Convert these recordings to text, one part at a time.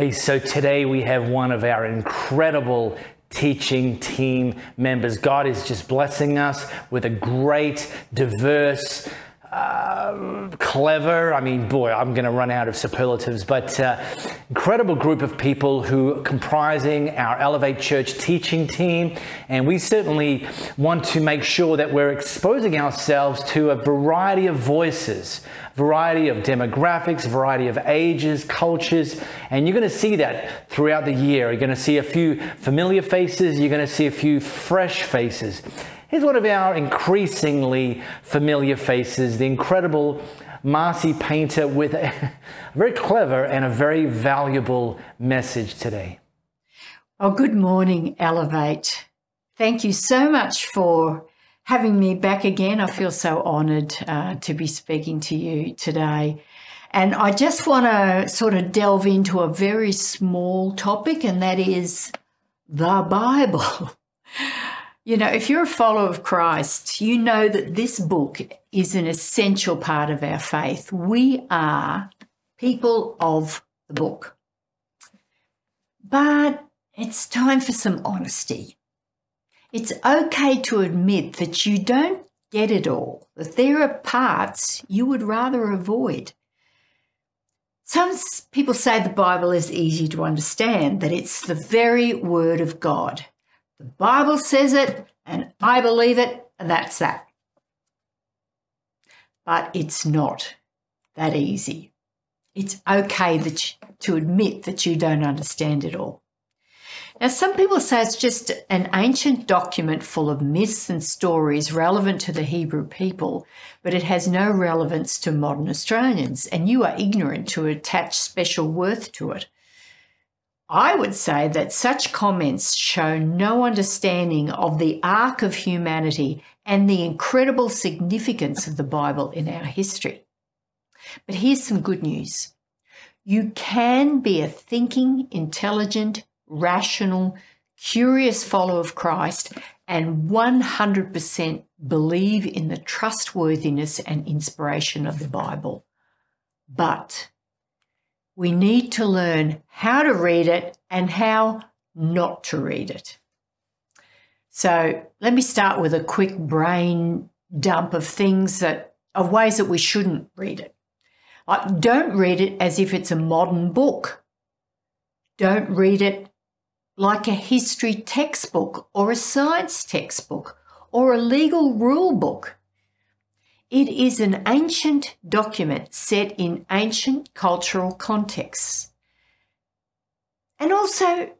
Hey, so today we have one of our incredible teaching team members. God is just blessing us with a great, diverse, um, clever. I mean, boy, I'm going to run out of superlatives, but uh, incredible group of people who comprising our Elevate Church teaching team. And we certainly want to make sure that we're exposing ourselves to a variety of voices, variety of demographics, variety of ages, cultures. And you're going to see that throughout the year. You're going to see a few familiar faces. You're going to see a few fresh faces. Here's one of our increasingly familiar faces, the incredible Marcy Painter with a very clever and a very valuable message today. Oh, good morning, Elevate. Thank you so much for having me back again. I feel so honoured uh, to be speaking to you today. And I just want to sort of delve into a very small topic, and that is the Bible. You know, if you're a follower of Christ, you know that this book is an essential part of our faith. We are people of the book. But it's time for some honesty. It's okay to admit that you don't get it all, that there are parts you would rather avoid. Some people say the Bible is easy to understand, that it's the very Word of God. The Bible says it, and I believe it, and that's that. But it's not that easy. It's okay that you, to admit that you don't understand it all. Now, some people say it's just an ancient document full of myths and stories relevant to the Hebrew people, but it has no relevance to modern Australians, and you are ignorant to attach special worth to it. I would say that such comments show no understanding of the arc of humanity and the incredible significance of the Bible in our history. But here's some good news. You can be a thinking, intelligent, rational, curious follower of Christ and 100% believe in the trustworthiness and inspiration of the Bible. But we need to learn how to read it and how not to read it. So let me start with a quick brain dump of things that, of ways that we shouldn't read it. Like, don't read it as if it's a modern book. Don't read it like a history textbook or a science textbook or a legal rule book. It is an ancient document set in ancient cultural contexts. And also,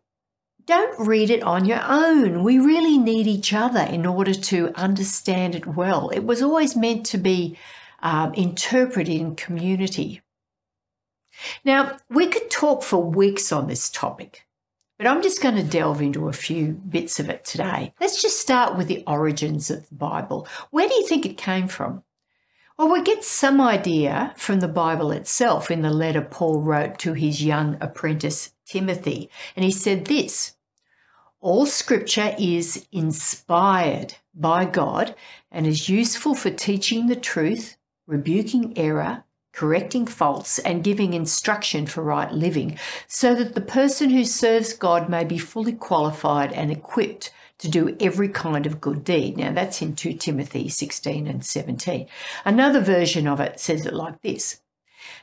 don't read it on your own. We really need each other in order to understand it well. It was always meant to be um, interpreted in community. Now, we could talk for weeks on this topic, but I'm just going to delve into a few bits of it today. Let's just start with the origins of the Bible. Where do you think it came from? Well, we get some idea from the Bible itself in the letter Paul wrote to his young apprentice Timothy. And he said this All scripture is inspired by God and is useful for teaching the truth, rebuking error, correcting faults, and giving instruction for right living, so that the person who serves God may be fully qualified and equipped to do every kind of good deed. Now, that's in 2 Timothy 16 and 17. Another version of it says it like this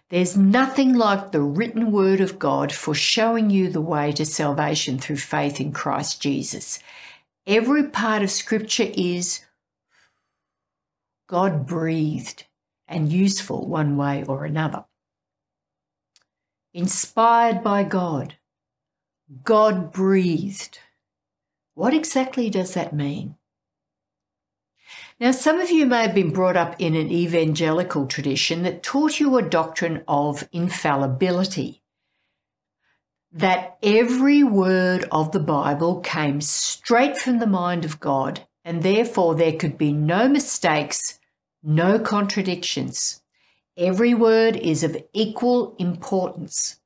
There's nothing like the written word of God for showing you the way to salvation through faith in Christ Jesus. Every part of Scripture is God breathed and useful one way or another. Inspired by God, God breathed what exactly does that mean? Now, some of you may have been brought up in an evangelical tradition that taught you a doctrine of infallibility, that every word of the Bible came straight from the mind of God, and therefore there could be no mistakes, no contradictions. Every word is of equal importance.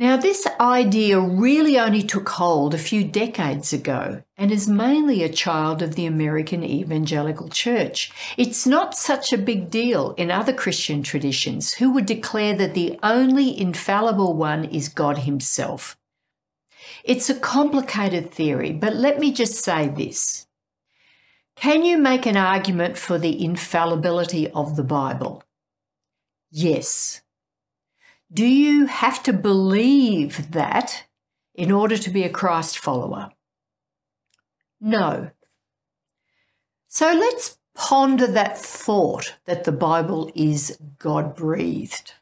Now, this idea really only took hold a few decades ago and is mainly a child of the American Evangelical Church. It's not such a big deal in other Christian traditions who would declare that the only infallible one is God Himself. It's a complicated theory, but let me just say this. Can you make an argument for the infallibility of the Bible? Yes. Do you have to believe that in order to be a Christ follower? No. So let's ponder that thought that the Bible is God breathed.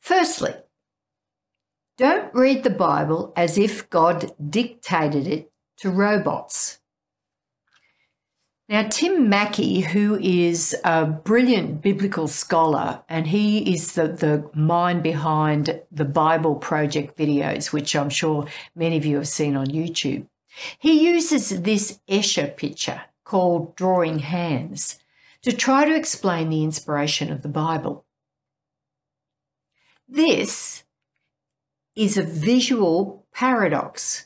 Firstly, don't read the Bible as if God dictated it to robots. Now, Tim Mackie, who is a brilliant biblical scholar, and he is the, the mind behind the Bible Project videos, which I'm sure many of you have seen on YouTube, he uses this Escher picture called drawing hands to try to explain the inspiration of the Bible. This is a visual paradox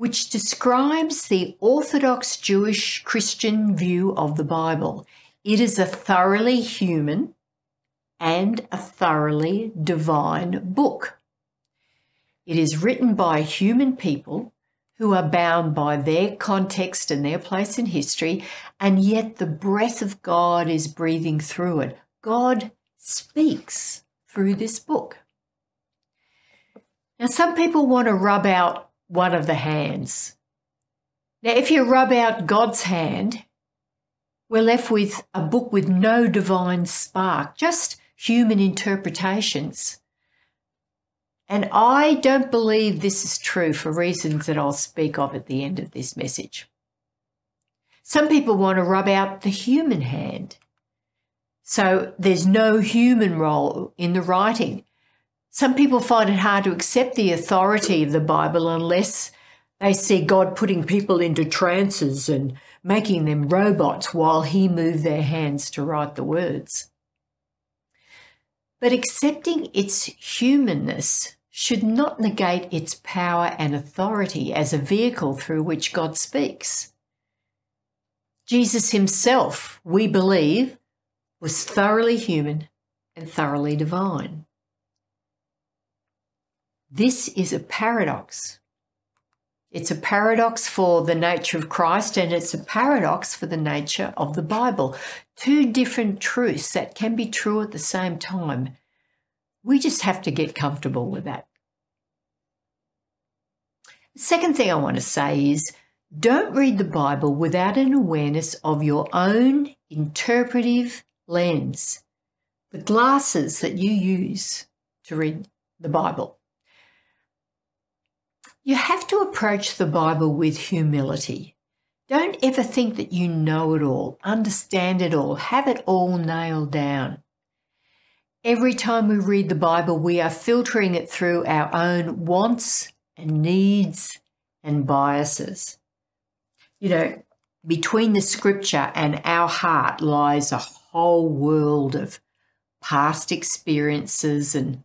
which describes the Orthodox Jewish Christian view of the Bible. It is a thoroughly human and a thoroughly divine book. It is written by human people who are bound by their context and their place in history, and yet the breath of God is breathing through it. God speaks through this book. Now, some people want to rub out one of the hands. Now, if you rub out God's hand, we're left with a book with no divine spark, just human interpretations. And I don't believe this is true for reasons that I'll speak of at the end of this message. Some people want to rub out the human hand. So there's no human role in the writing. Some people find it hard to accept the authority of the Bible unless they see God putting people into trances and making them robots while He moved their hands to write the words. But accepting its humanness should not negate its power and authority as a vehicle through which God speaks. Jesus himself, we believe, was thoroughly human and thoroughly divine. This is a paradox. It's a paradox for the nature of Christ and it's a paradox for the nature of the Bible. Two different truths that can be true at the same time. We just have to get comfortable with that. The second thing I want to say is don't read the Bible without an awareness of your own interpretive lens, the glasses that you use to read the Bible. You have to approach the Bible with humility. Don't ever think that you know it all, understand it all, have it all nailed down. Every time we read the Bible, we are filtering it through our own wants and needs and biases. You know, between the scripture and our heart lies a whole world of past experiences and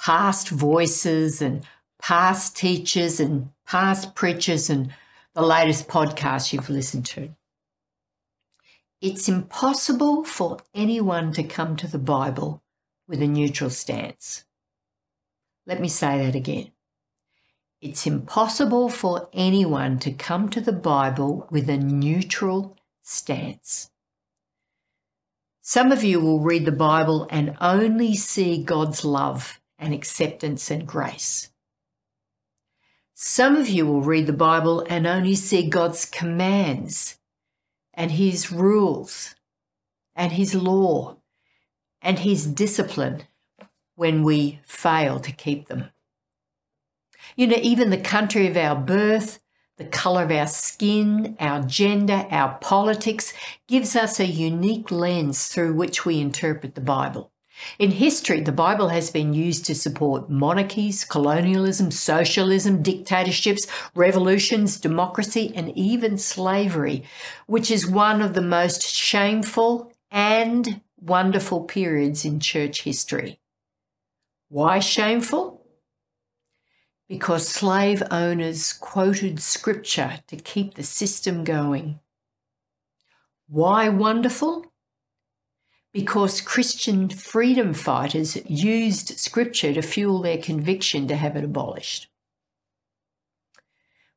past voices and past teachers and past preachers and the latest podcast you've listened to. It's impossible for anyone to come to the Bible with a neutral stance. Let me say that again. It's impossible for anyone to come to the Bible with a neutral stance. Some of you will read the Bible and only see God's love and acceptance and grace. Some of you will read the Bible and only see God's commands and His rules and His law and His discipline when we fail to keep them. You know, even the country of our birth, the colour of our skin, our gender, our politics gives us a unique lens through which we interpret the Bible. In history, the Bible has been used to support monarchies, colonialism, socialism, dictatorships, revolutions, democracy, and even slavery, which is one of the most shameful and wonderful periods in church history. Why shameful? because slave owners quoted scripture to keep the system going. Why wonderful? Because Christian freedom fighters used scripture to fuel their conviction to have it abolished.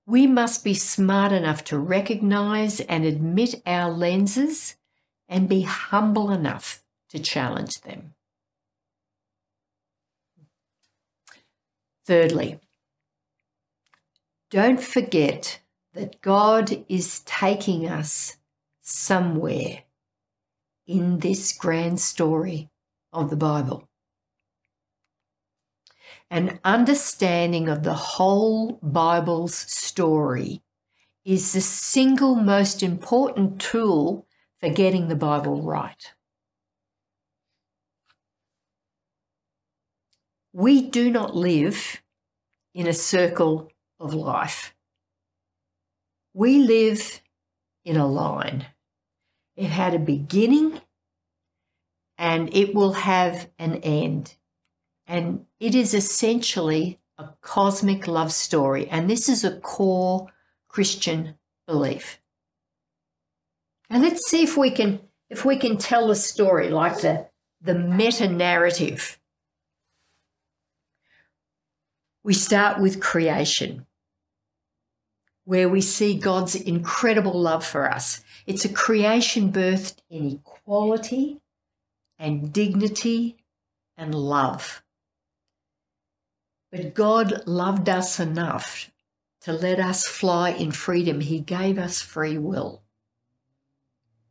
We must be smart enough to recognize and admit our lenses and be humble enough to challenge them. Thirdly, don't forget that God is taking us somewhere in this grand story of the Bible. An understanding of the whole Bible's story is the single most important tool for getting the Bible right. We do not live in a circle of life. We live in a line. It had a beginning and it will have an end. And it is essentially a cosmic love story. And this is a core Christian belief. And let's see if we can if we can tell a story like the, the meta narrative. We start with creation where we see God's incredible love for us. It's a creation birthed in equality and dignity and love. But God loved us enough to let us fly in freedom. He gave us free will.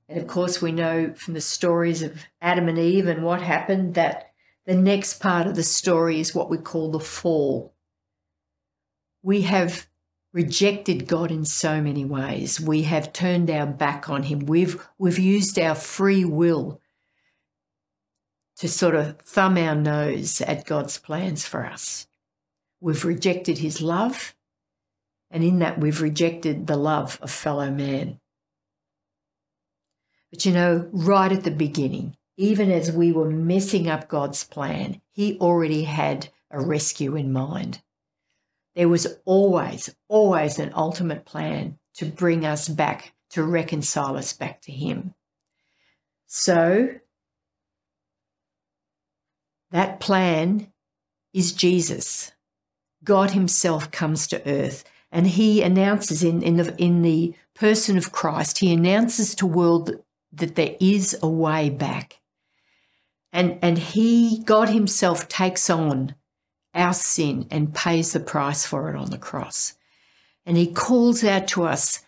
And of course, we know from the stories of Adam and Eve and what happened that the next part of the story is what we call the fall. We have rejected God in so many ways. We have turned our back on Him. We've, we've used our free will to sort of thumb our nose at God's plans for us. We've rejected His love, and in that, we've rejected the love of fellow man. But you know, right at the beginning, even as we were messing up God's plan, He already had a rescue in mind. There was always, always an ultimate plan to bring us back, to reconcile us back to Him. So, that plan is Jesus. God Himself comes to earth and He announces in, in, the, in the person of Christ, He announces to world that there is a way back. And, and He, God Himself, takes on our sin and pays the price for it on the cross. And he calls out to us,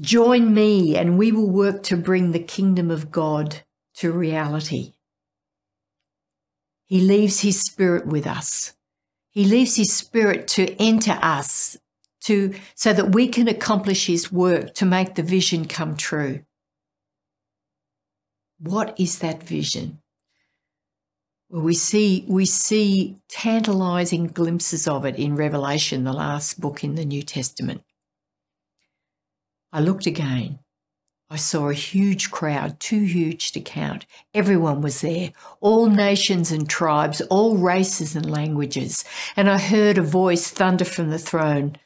Join me, and we will work to bring the kingdom of God to reality. He leaves his spirit with us. He leaves his spirit to enter us to so that we can accomplish his work to make the vision come true. What is that vision? We see we see tantalizing glimpses of it in Revelation, the last book in the New Testament. I looked again. I saw a huge crowd, too huge to count. Everyone was there, all nations and tribes, all races and languages. And I heard a voice thunder from the throne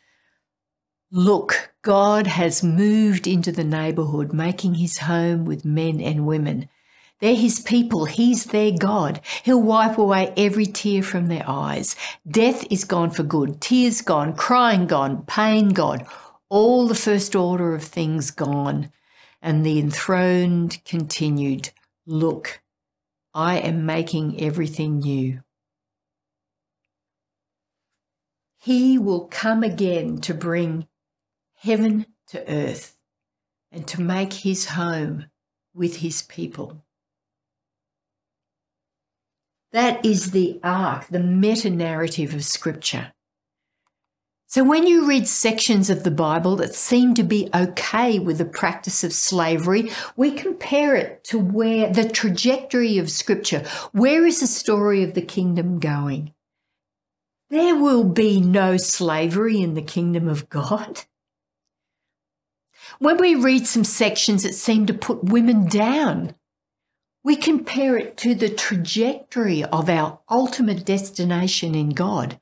Look, God has moved into the neighbourhood, making his home with men and women. They're his people. He's their God. He'll wipe away every tear from their eyes. Death is gone for good. Tears gone. Crying gone. Pain gone. All the first order of things gone. And the enthroned continued, Look, I am making everything new. He will come again to bring heaven to earth and to make his home with his people. That is the arc, the meta narrative of Scripture. So when you read sections of the Bible that seem to be okay with the practice of slavery, we compare it to where the trajectory of Scripture. Where is the story of the kingdom going? There will be no slavery in the kingdom of God. When we read some sections that seem to put women down, we compare it to the trajectory of our ultimate destination in God.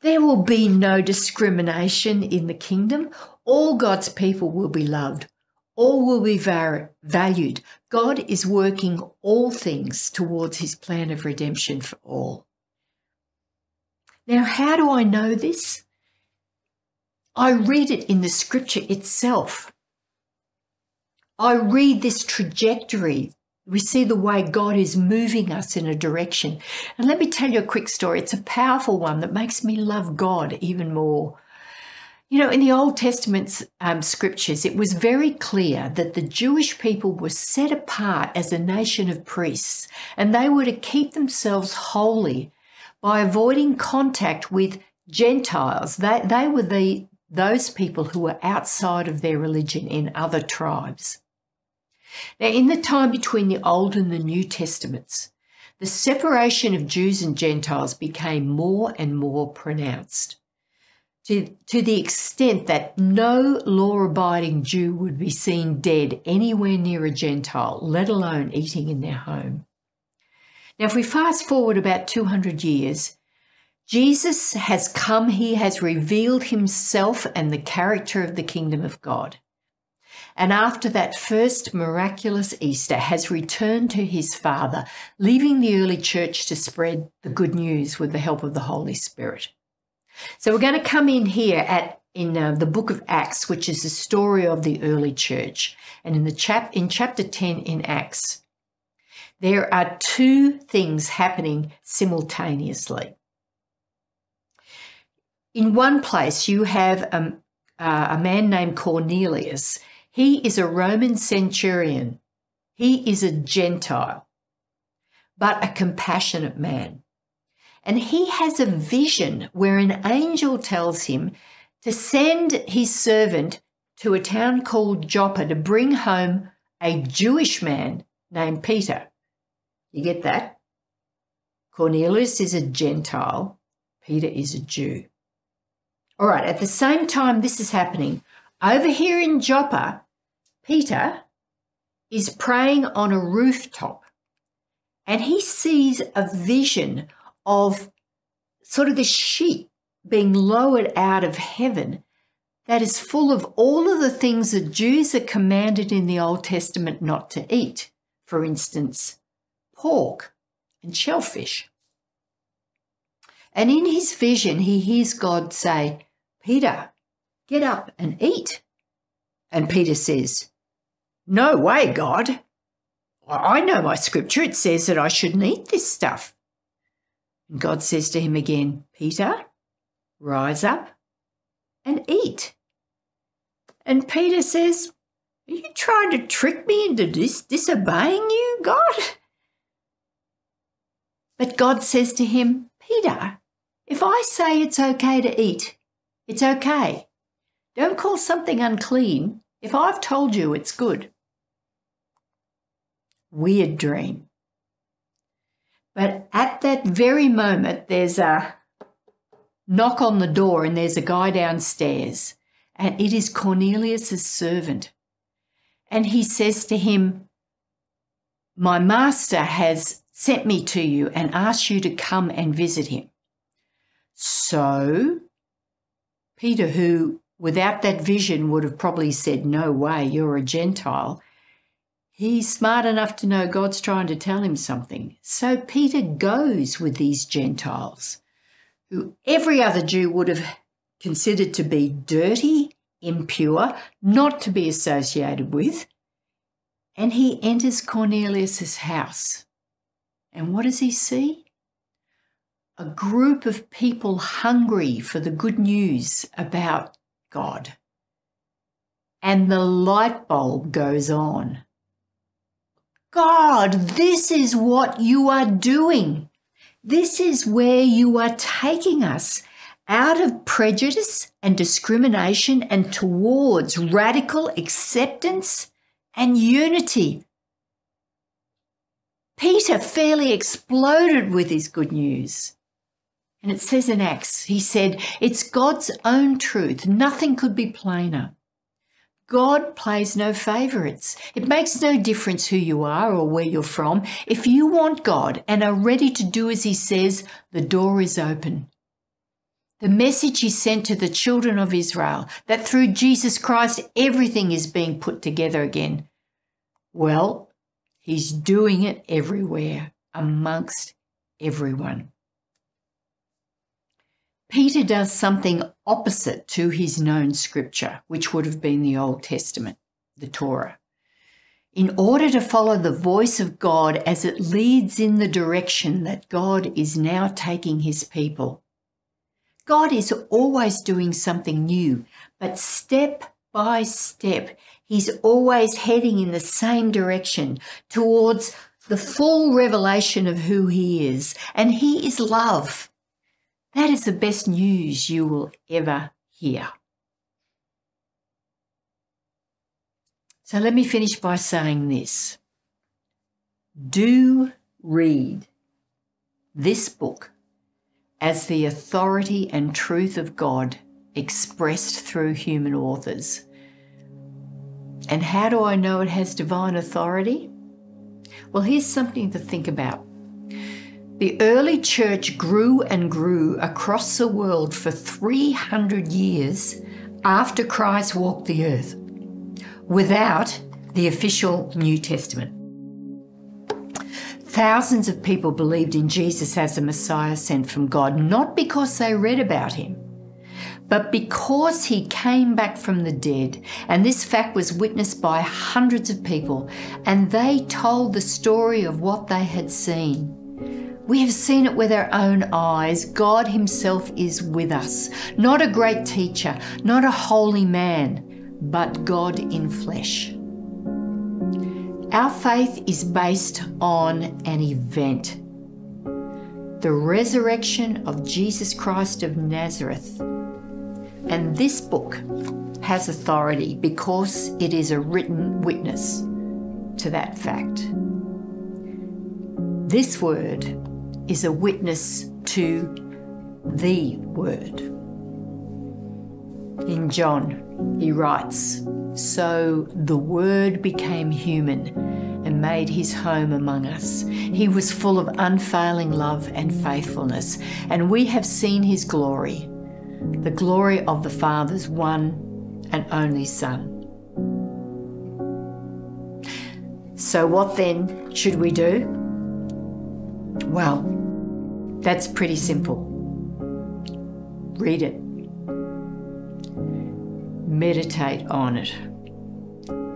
There will be no discrimination in the kingdom. All God's people will be loved. All will be valued. God is working all things towards his plan of redemption for all. Now, how do I know this? I read it in the scripture itself. I read this trajectory. We see the way God is moving us in a direction. And let me tell you a quick story. It's a powerful one that makes me love God even more. You know, in the Old Testament's um, scriptures, it was very clear that the Jewish people were set apart as a nation of priests, and they were to keep themselves holy by avoiding contact with Gentiles. They, they were the, those people who were outside of their religion in other tribes. Now, in the time between the Old and the New Testaments, the separation of Jews and Gentiles became more and more pronounced to, to the extent that no law abiding Jew would be seen dead anywhere near a Gentile, let alone eating in their home. Now, if we fast forward about 200 years, Jesus has come, he has revealed himself and the character of the kingdom of God. And after that first miraculous Easter, has returned to his Father, leaving the early church to spread the good news with the help of the Holy Spirit. So we're going to come in here at in uh, the book of Acts, which is the story of the early church, and in the chap in chapter ten in Acts, there are two things happening simultaneously. In one place, you have um, uh, a man named Cornelius. He is a Roman centurion. He is a Gentile, but a compassionate man. And he has a vision where an angel tells him to send his servant to a town called Joppa to bring home a Jewish man named Peter. You get that? Cornelius is a Gentile, Peter is a Jew. All right, at the same time this is happening, over here in Joppa, Peter is praying on a rooftop and he sees a vision of sort of the sheet being lowered out of heaven that is full of all of the things that Jews are commanded in the Old Testament not to eat. For instance, pork and shellfish. And in his vision, he hears God say, Peter, get up and eat. And Peter says, No way, God. I know my scripture. It says that I shouldn't eat this stuff. And God says to him again, Peter, rise up and eat. And Peter says, Are you trying to trick me into dis- disobeying you, God? But God says to him, Peter, if I say it's okay to eat, it's okay. Don't call something unclean if I've told you it's good. Weird dream. But at that very moment, there's a knock on the door and there's a guy downstairs, and it is Cornelius's servant. And he says to him, My master has sent me to you and asked you to come and visit him. So, Peter, who without that vision would have probably said, No way, you're a Gentile, he's smart enough to know God's trying to tell him something. So Peter goes with these Gentiles, who every other Jew would have considered to be dirty, impure, not to be associated with. And he enters Cornelius's house. And what does he see? A group of people hungry for the good news about God. And the light bulb goes on. God, this is what you are doing. This is where you are taking us out of prejudice and discrimination and towards radical acceptance and unity Peter fairly exploded with his good news. And it says in Acts, he said, It's God's own truth. Nothing could be plainer. God plays no favourites. It makes no difference who you are or where you're from. If you want God and are ready to do as He says, the door is open. The message he sent to the children of Israel that through Jesus Christ everything is being put together again. Well, he's doing it everywhere, amongst everyone. Peter does something opposite to his known scripture, which would have been the Old Testament, the Torah. In order to follow the voice of God as it leads in the direction that God is now taking his people. God is always doing something new, but step by step, he's always heading in the same direction towards the full revelation of who he is. And he is love. That is the best news you will ever hear. So let me finish by saying this. Do read this book as the authority and truth of God expressed through human authors. And how do I know it has divine authority? Well, here's something to think about. The early church grew and grew across the world for 300 years after Christ walked the earth without the official New Testament. Thousands of people believed in Jesus as the Messiah sent from God, not because they read about him, but because he came back from the dead. And this fact was witnessed by hundreds of people, and they told the story of what they had seen. We have seen it with our own eyes. God Himself is with us. Not a great teacher, not a holy man, but God in flesh. Our faith is based on an event the resurrection of Jesus Christ of Nazareth. And this book has authority because it is a written witness to that fact. This word is a witness to the Word. In John, he writes, So the Word became human and made his home among us. He was full of unfailing love and faithfulness, and we have seen his glory, the glory of the Father's one and only Son. So, what then should we do? Well, that's pretty simple. Read it. Meditate on it.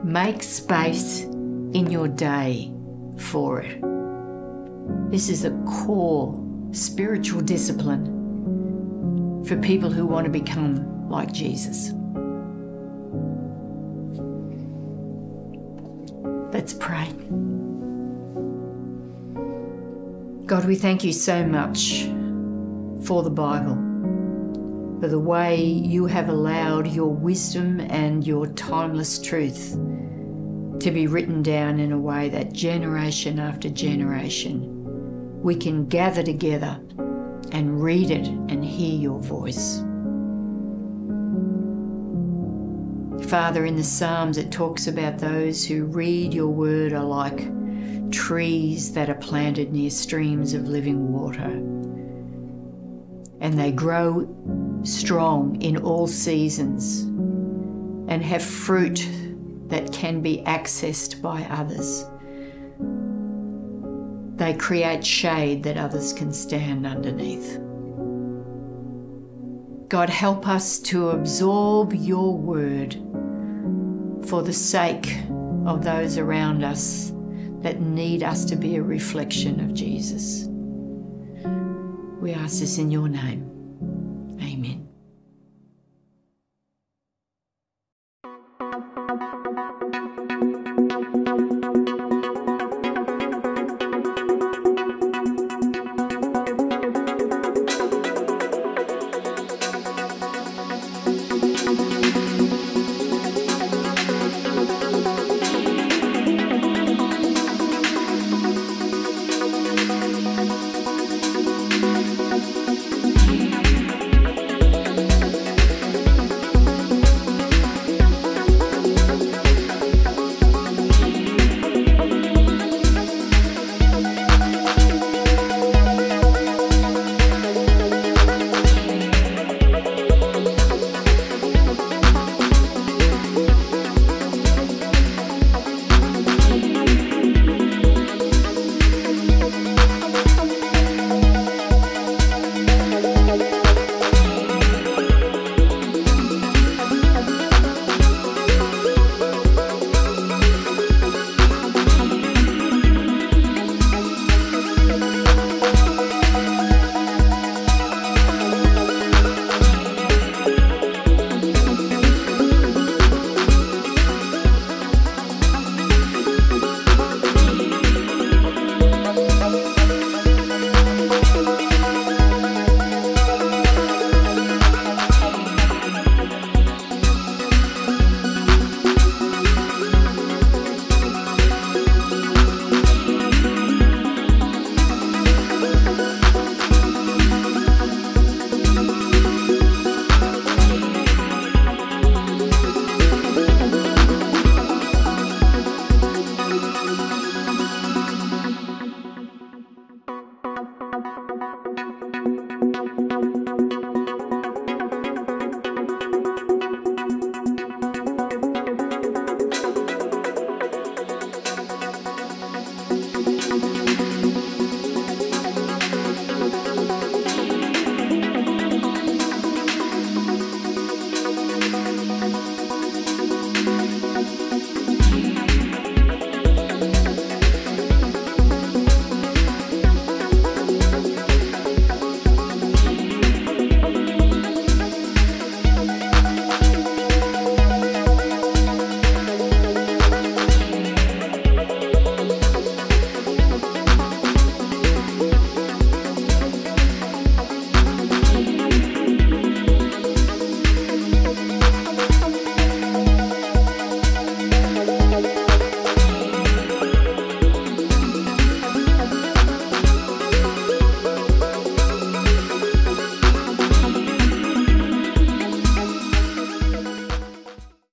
Make space in your day for it. This is a core spiritual discipline for people who want to become like Jesus. Let's pray. God, we thank you so much for the Bible, for the way you have allowed your wisdom and your timeless truth to be written down in a way that generation after generation we can gather together and read it and hear your voice. Father, in the Psalms, it talks about those who read your word are like trees that are planted near streams of living water. And they grow strong in all seasons and have fruit that can be accessed by others. They create shade that others can stand underneath. God, help us to absorb your word for the sake of those around us that need us to be a reflection of Jesus. We ask this in your name. Amen.